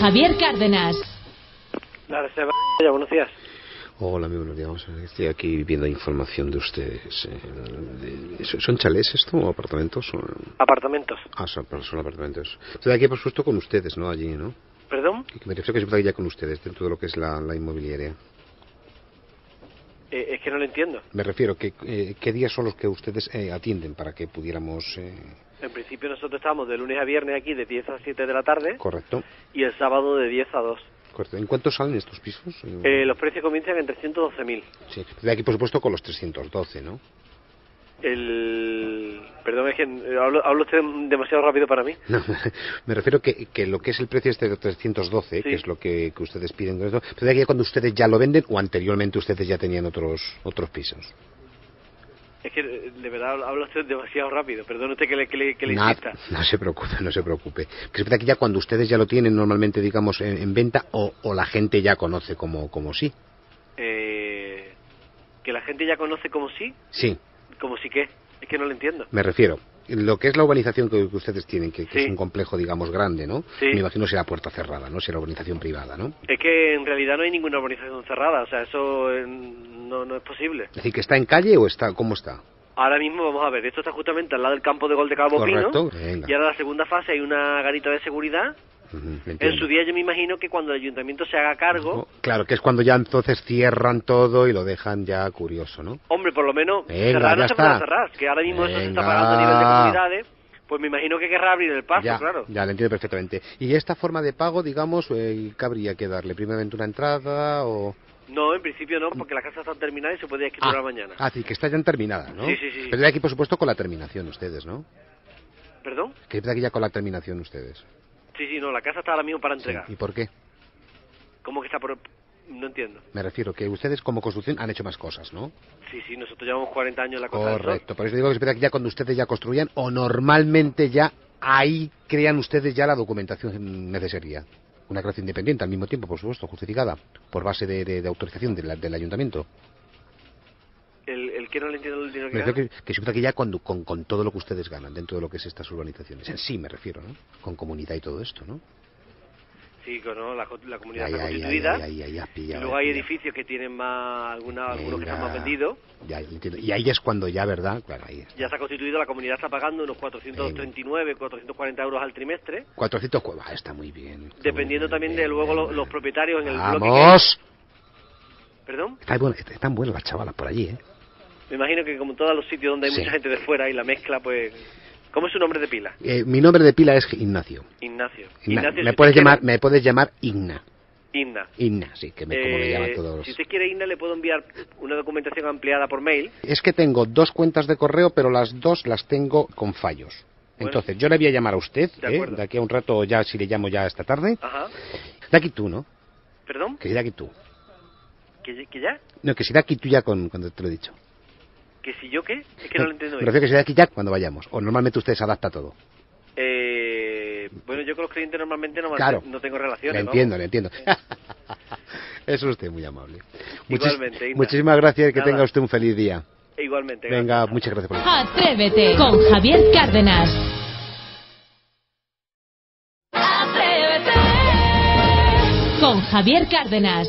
Javier Cárdenas. La reserva. Ya, buenos días. Hola, muy buenos días. Vamos a ver, Estoy aquí viendo información de ustedes. eh, ¿Son chalés esto o apartamentos? O- Apartamentos. Ah, son, son apartamentos. Estoy aquí, por supuesto, con ustedes, ¿no? Allí, ¿no? ¿Perdón? Me refiero que estoy aquí ya con ustedes, dentro de lo que es la, la inmobiliaria. Eh, es que no lo entiendo. Me refiero que eh, qué días son los que ustedes eh, atienden para que pudiéramos... En principio nosotros estamos de lunes a viernes aquí de 10 a 7 de la tarde correcto, y el sábado de 10 a 2. correcto. ¿En cuánto salen estos pisos? Eh, los precios comienzan en 312.000. Sí, estoy aquí, por supuesto, con los 312, ¿no? El... Perdón, es que eh, hablo, hablo usted demasiado rápido para mí. No, me refiero que, que lo que es el precio este de 312, Sí. que es lo que, que ustedes piden, pero de aquí cuando ustedes ya lo venden o anteriormente ustedes ya tenían otros otros pisos. Es que eh, de verdad habla usted demasiado rápido. Perdón usted que le, que le, que le no se preocupe, no se preocupe. Que es verdad que ya cuando ustedes ya lo tienen normalmente, digamos, en, en venta o, o la gente ya conoce como, como sí. Eh, que la gente ya conoce como sí, Sí, como sí que. Es que no lo entiendo. me refiero. Lo que es la urbanización que, ustedes tienen, que, que Sí. es un complejo, digamos, grande, ¿no? Sí. Me imagino será puerta cerrada, ¿no? Será urbanización privada, ¿no? Es que en realidad no hay ninguna urbanización cerrada. O sea, eso eh, no, no es posible. Es decir, que está en calle o está, ¿cómo está? Ahora mismo vamos a ver, esto está justamente al lado del campo de gol de Cabo Correcto, Pino. venga. Y ahora la segunda fase hay una garita de seguridad. En su día yo me imagino que cuando el ayuntamiento se haga cargo, Claro, que es cuando ya entonces cierran todo y lo dejan ya curioso, ¿no? hombre, por lo menos Venga, cerrar no se puede cerrar, que ahora mismo eso se está Venga. pagando a nivel de comunidades, pues me imagino que querrá abrir el paso, ya, claro. ya lo entiendo perfectamente. ¿Y esta forma de pago, digamos, eh, qué habría que darle? ¿Primeramente una entrada o...? No, en principio no, porque las casas están terminadas y se puede escriturar mañana. ah, sí, que está ya terminada, ¿no? Sí, sí, sí. Pero de aquí, por supuesto, con la terminación ustedes, ¿no? ¿Perdón? Que de aquí ya con la terminación ustedes. Sí, sí, no, la casa está ahora mismo para Sí. entregar. ¿Y por qué? ¿Cómo que está por...? No entiendo. Me refiero que ustedes como construcción han hecho más cosas, ¿no? Sí, sí, nosotros llevamos 40 años en la Costa. Correcto, por eso digo que ya cuando ustedes ya construían o normalmente ya ahí crean ustedes ya la documentación necesaria. Una creación independiente al mismo tiempo, por supuesto, justificada por base de, de- de autorización de la- del ayuntamiento. El, que no le entiendo el dinero que gana. que, que que ya cuando, con, con todo lo que ustedes ganan dentro de lo que es estas urbanizaciones, en sí me refiero, ¿no? Con comunidad y todo esto, ¿no? Sí, no, la, la comunidad Ahí, está ahí, constituida. has y luego hay edificios que tienen más, alguna, algunos que están más Venga. vendidos. Ya, entiendo. Y ahí es cuando ya, ¿verdad? Claro, ahí está. Ya está constituido, la comunidad está pagando unos 439, 440 euros al trimestre, 400 cuevas, está muy bien. está dependiendo muy también bien, de luego los, bien. propietarios en el bloque. ¡Vamos! ¿Perdón? Está bueno- están buenas las chavalas por allí, ¿eh? Me imagino que como en todos los sitios donde hay Sí. mucha gente de fuera y la mezcla, pues... ¿Cómo es su nombre de pila? Eh, mi nombre de pila es Ignacio. Ignacio. Igna- Ignacio, me si puedes llamar, quiere- me puedes llamar Igna. Igna. Igna, sí, que me, como me Eh, llaman todos. Si usted quiere Igna, le puedo enviar una documentación ampliada por mail. Es que tengo dos cuentas de correo, pero las dos las tengo con fallos. Bueno. Entonces, yo le voy a llamar a usted, De ¿eh? de aquí a un rato, ya si le llamo ya esta tarde. Ajá. De aquí tú, ¿no? ¿Perdón? Que de aquí tú. ¿Que, que ya? No, que si de aquí tú ya con, cuando te lo he dicho. ¿Que si yo qué? Es que no lo entiendo bien. refiero que si de aquí ya cuando vayamos. O normalmente usted se adapta a todo. Eh, bueno, yo con los clientes normalmente no, Claro. no tengo relaciones. Le entiendo, le entiendo. es usted muy amable. Muchis- Igualmente, Igna. muchísimas gracias y que Nada. tenga usted un feliz día. E igualmente. Venga, gracias. muchas gracias por el Atrévete con Javier Cárdenas. Con Javier Cárdenas.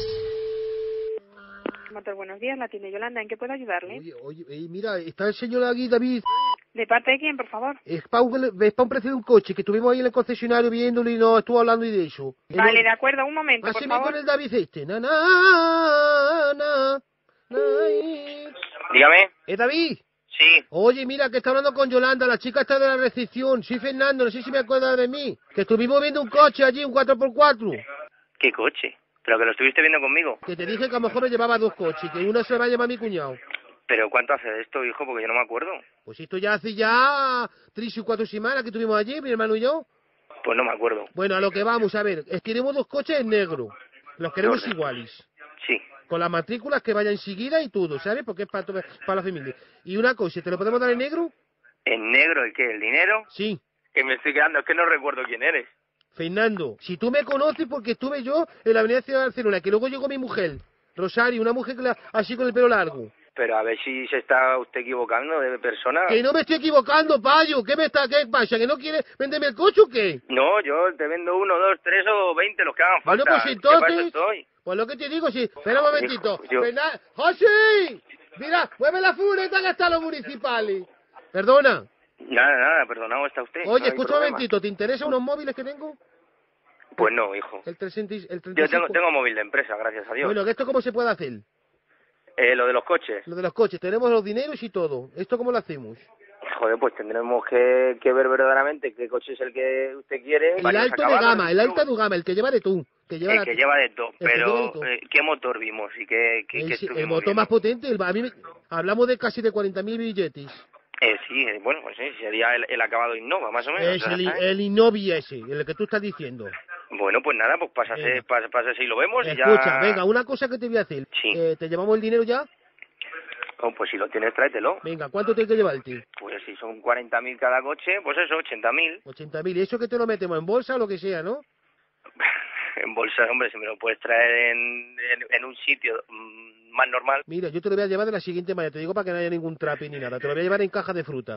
Motor, buenos días, la tiene Yolanda. ¿En qué puedo ayudarle? Oye, oye, mira, está el señor aquí, David. ¿De parte de quién, por favor? Es para un, es pa' un precio de un coche que estuvimos ahí en el concesionario viéndolo y no estuvo hablando y de eso. Vale, de acuerdo, un momento, por Haceme favor. con el David este. Na, na, na, Dígame. ¿Eh, David? Sí. Oye, mira, que está hablando con Yolanda, la chica está de la recepción. Soy Fernando, no sé si me acuerdas de mí. Que estuvimos viendo un coche allí, un 4x4. ¿Qué coche? Pero que lo estuviste viendo conmigo. Que te dije que a lo mejor me llevaba dos coches, que uno se lo va a llevar mi cuñado. ¿Pero cuánto hace esto, hijo? Porque yo no me acuerdo. Pues esto ya hace ya tres o cuatro semanas que estuvimos allí, mi hermano y yo. Pues no me acuerdo. Bueno, a lo que vamos, a ver, es- queremos dos coches en negro. Los queremos Orden. iguales. Sí. Con las matrículas que vayan enseguida y todo, ¿sabes? Porque es para, para la familia. Y una cosa, ¿te lo podemos dar en negro? ¿En negro y qué? ¿El dinero? Sí. Que me estoy quedando, es que no recuerdo quién eres. Fernando, si tú me conoces porque estuve yo en la avenida Ciudad de Barcelona, que luego llegó mi mujer, Rosario, una mujer así con el pelo largo. Pero a ver si se está usted equivocando de persona. Que no me estoy equivocando, payo. ¿Qué me está, qué pasa? ¿Que no quiere venderme el coche o qué? No, yo te vendo uno, dos, tres o veinte, los que hagan Bueno, falta. pues para eso entonces... Pues lo que te digo, sí. Espera un momentito. Hijo, yo- Fernan- ¡José! Mira, mueve la furgoneta que están los municipales. Perdona. Nada, nada, perdonado está usted. no Oye, hay escucha un momentito. ¿Te interesan unos móviles que tengo? Pues no, hijo. El 360 el Yo 35. tengo, tengo móvil de empresa, gracias a Dios. Bueno, ¿esto cómo se puede hacer? Eh, lo de los coches. Lo de los coches. Tenemos los dineros y todo. ¿Esto cómo lo hacemos? Joder, pues tendremos que, que ver verdaderamente qué coche es el que usted quiere. El varios alto de gama, el alto de gama, el que lleva de tú. Que lleva El que lleva de todo. Pero, eh, ¿qué motor vimos y qué, qué, el, qué el motor viendo? más potente. el- a mí hablamos de casi de 40.000 billetes. Eh, sí, eh, bueno, pues sí, sería el, el acabado Innova, más o menos. Es el, ¿eh? el Innovi ese, el que tú estás diciendo. Bueno, pues nada, pues pásase, pásase y lo vemos y Escucha, ya... venga, una cosa que te voy a hacer. Sí. Eh, ¿Te llevamos el dinero ya? Oh, pues si lo tienes, tráetelo. Venga, ¿cuánto tienes que llevarte? Pues si son 40.000 cada coche, pues eso, 80.000. 80.000. ¿Y eso que te lo metemos en bolsa o lo que sea, no? En bolsa, hombre, si me lo puedes traer en, en, en un sitio mm, más normal. Mira, yo te lo voy a llevar de la siguiente manera. Te digo para que no haya ningún trapi ni nada. Te lo voy a llevar en caja de fruta.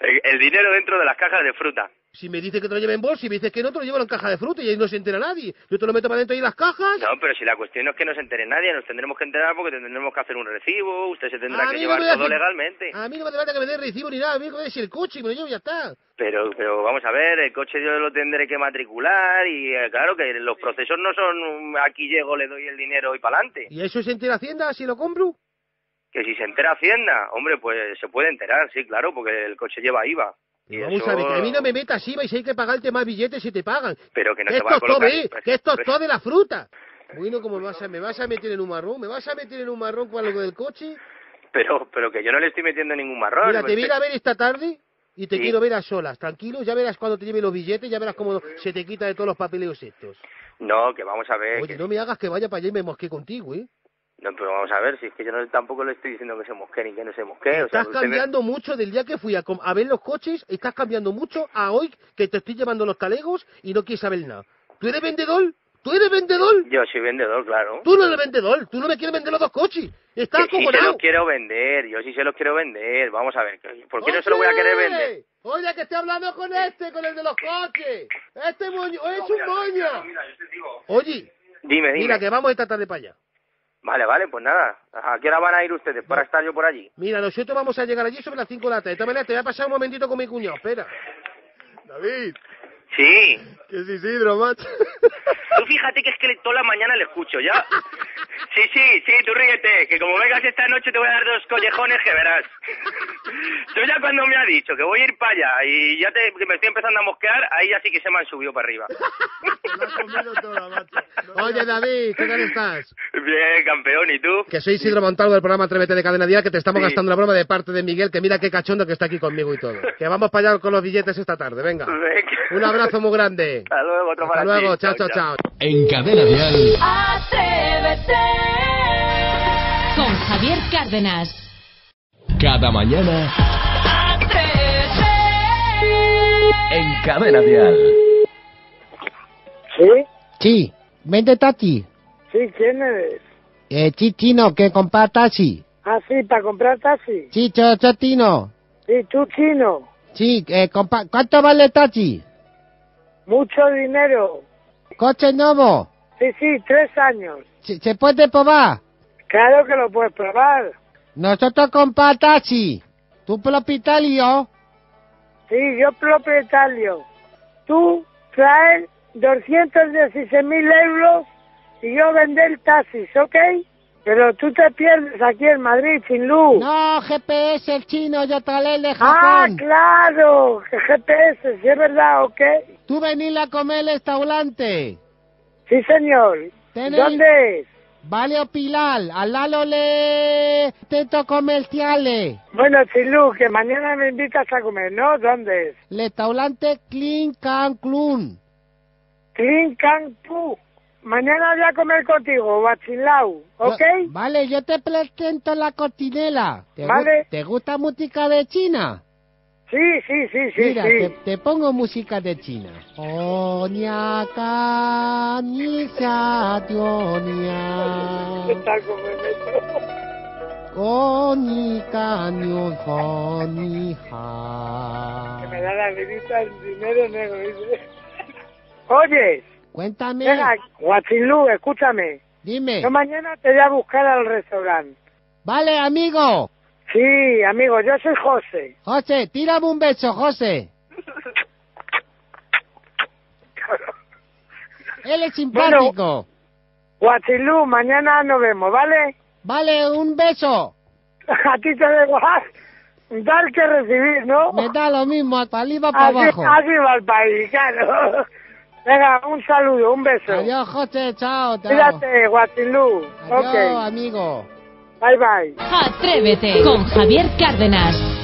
El, el dinero dentro de las cajas de fruta. Si me dices que te lo lleve en bolsa y me dices que no, te lo llevo en caja de fruta y ahí no se entera nadie. Yo te lo meto para dentro ahí en las cajas. No, pero si la cuestión no es que no se entere nadie, nos tendremos que enterar porque tendremos que hacer un recibo, usted se tendrá A que no llevar todo legalmente. A mí no me hace falta que me dé recibo ni nada. A mí me si el coche y me lo llevo y ya está. Pero, pero vamos a ver, el coche yo lo tendré que matricular y eh, claro que los procesos no son um, aquí llego, le doy el dinero y para adelante. ¿Y eso se entera Hacienda si lo compro? Que si se entera Hacienda, hombre, pues se puede enterar, sí, claro, porque el coche lleva IVA. Vamos eso- a ver, que a mí no me metas IVA y si hay que pagarte más billetes si te pagan. Pero que no que a esto es todo. ¿eh? pues, Que esto es pues, todo de la fruta. Bueno, como me vas a, me vas a meter en un marrón, me vas a meter en un marrón con algo del coche. Pero, pero que yo no le estoy metiendo ningún marrón. Mira, te voy a ir a ver esta tarde y te Sí. quiero ver a solas, tranquilo, ya verás cuando te lleve los billetes, ya verás cómo se te quita de todos los papeleos estos. No, que vamos a ver. Oye, que- no me hagas que vaya para allá y me mosque contigo, ¿eh? No, pero vamos a ver, si es que yo no, tampoco le estoy diciendo que se mosque ni que no se mosque. O sea, Estás me- cambiando mucho del día que fui a, ver los coches, estás cambiando mucho a hoy que te estoy llevando los talegos y no quieres saber nada. ¿Tú eres vendedor? ¿Tú eres vendedor? Yo soy vendedor, claro. Tú no eres vendedor, tú no me quieres vender los dos coches. Estás que sí se los quiero vender, yo sí se los quiero vender. Vamos a ver, ¿por qué no se los voy a querer vender? ¡Oye! Oye, que estoy hablando con este, con el de los coches. Este moño, es un moño. Oye, Dime, dime. mira que vamos esta tarde para allá. Vale, vale, pues nada. ¿A qué hora van a ir ustedes para estar yo por allí? Mira, nosotros vamos a llegar allí sobre las 5 de la tarde. De esta manera te voy a pasar un momentito con mi cuñado. Espera. David, Sí. que es Isidro, macho. Tú fíjate que es que toda la mañana le escucho, ¿ya? Sí, sí, sí, tú ríete, que como vengas esta noche te voy a dar dos collejones que verás. Tú ya cuando me ha dicho que voy a ir para allá y ya te, que me estoy empezando a mosquear, ahí ya sí que se me han subido para arriba. Oye, David, ¿qué tal estás? Bien, campeón, ¿y tú? Que soy Isidro Montalvo del programa Atrévete de Cadena Dial, que te estamos Sí. gastando la broma de parte de Miguel, que mira qué cachondo que está aquí conmigo y todo. Que vamos para allá con los billetes esta tarde, venga. Venga. Un abrazo muy grande. Hasta luego, otro Hasta para ti. luego, chao, chao, chao. En Cadena Dial. Atrévete con Javier Cárdenas. Cada mañana en Cadena Dial. ¿Sí? Sí, vende taxi. ¿Sí? ¿Quién eres? Eh, sí, chino, que compra taxi. Ah, sí, para comprar taxi. Sí, yo, yo, chino. Sí, tú chino. Sí, eh, compa- ¿cuánto vale taxi? Mucho dinero. Coche nuevo. Sí, sí, tres años. ¿Se, se puede probar? Claro que lo puedes probar. Nosotros compra taxi. ¿Tu propietario? Sí, yo propietario. Tú traes 216 mil euros y yo vender taxis, ¿ok? Pero tú te pierdes aquí en Madrid, sin luz. No, GPS, el chino, yo trae de ah, Japón. claro, que GPS, si es verdad, ¿ok? Tú venir a comer al restaurante. Sí, señor. ¿Dónde es? Vale Pilar, al lado le teto comerciales. Bueno, Chilú, que mañana me invitas a comer, ¿no? ¿Dónde es? Restaurante Clean Can Clun. Clean Can. Mañana voy a comer contigo, Bachilao, ¿ok? Yo- vale, yo te presento la cortinela. ¿Te, gu- Vale. ¿Te gusta música de China? Sí, sí, sí, sí, Mira, sí. te, te pongo música de China. Oñaca, ni sa, ¿Qué dionia. tal, comerme? Oni caño, oni ja. Que me da la vidita el dinero negro, dice. Oye, Cuéntame. venga, Guachilú, escúchame. Dime. Yo mañana te voy a buscar al restaurante. Vale, amigo. Sí, amigo, yo soy José. José, tírame un beso, José. Él es simpático. Guachilú, mañana nos vemos, ¿vale? Vale, un beso. A ti te igual dar que recibir, ¿no? Me da lo mismo, para arriba para Así, abajo. así va el país, claro. Venga, un saludo, un beso. Adiós, José, chao. chao. Cuídate, Guachilú. Adiós, amigo. Bye bye. Atrévete con Javier Cárdenas.